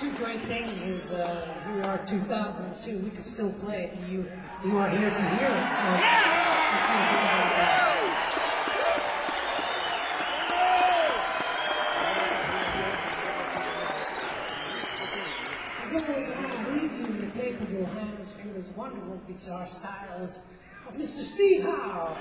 two great things is uh, you are 2002. We can still play it, and you you are here to hear it. So I feel good always, I want to leave you in the capable hands of his wonderful guitar styles of Mr. Steve Howe.